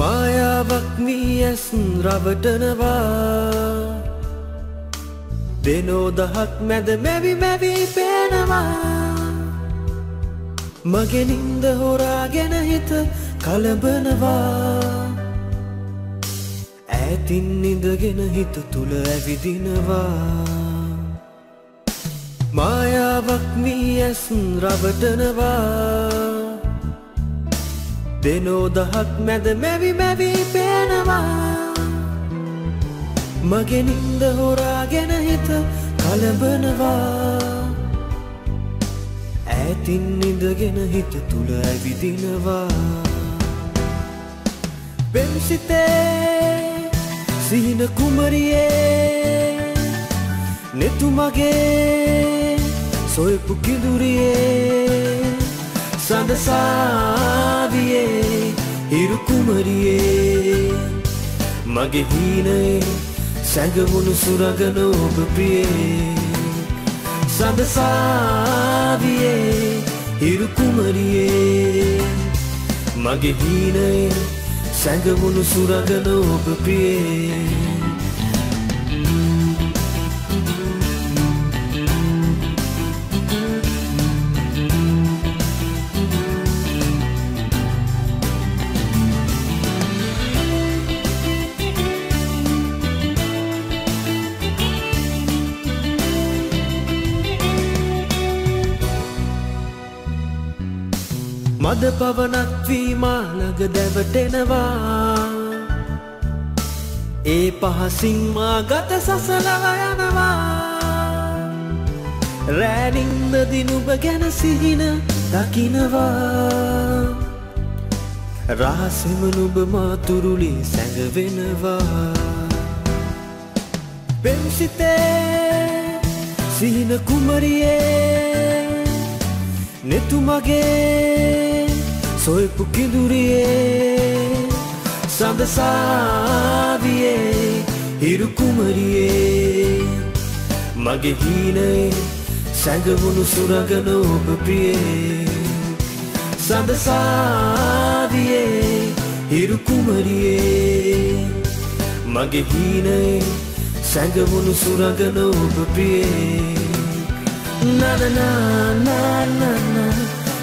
මායාවක් වී ඇස් රවටනවා. දෙනෝදහක් මැද මැවි මැවී පේනවා. මගෙනින්ද හොරාගෙන හිත කලබනවා ඈතින් ඉඳගෙන හිත තුළ ඇවිදිනවා. මායාවක් වී ඇස් රවටනවා. දෙනෝදහක් මැද මැවි මැවී පේනවා. මගෙනින්ද හොරාගෙන හිත කලබනවා ඈතින් ඉඳගෙන හිත තුළ ඇවිදිනවා. පෙම්සිතේ සිහින කුමරියේ නෙතුමගේ සොයපු කිදුරියේ සඳසාවියේ හිරුකුමරියේ මගේ හීනයේ සැඟවුණු සුරගන ඔබ ප්‍රියේ. සඳසාවියේ හිරුකුමරියේ මගේ හීනයේ සැඟවුණු සුරගන ඔබ ප්‍රියේ. මද පවනක් වීමා ළඟ දැවටෙනවා. ඒ පහසින් මා ගත සසලා යනවා. රෑනින්ද දිනුබ ගැන සිහින දකිනවා. රහසෙම නුබ මාතුරුලි සැඟවෙනවා. පෙම්සිතේ සිහින කුමරියේ නෙතුමගේ සොයපු කිදුරියේ සඳසාවියේ හිරුකුමරියේ මගේ හීනයේ සැඟවුණු සුරගන ඔබ ප්‍රියේ සඳසාවියේ හිරුකුමරියේ මගේ හීනයේ සැඟවුණු සුරගන ඔබ ප්‍රියේ na